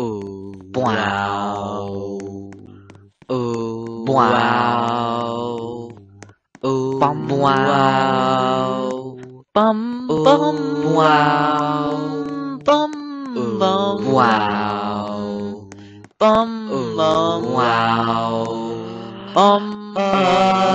Ooh. Wow. Ooh. Wow. Ooh. Bum Wow. Bum bum Wow. Bum bum Wow. Bum bum Wow. Bum Uh.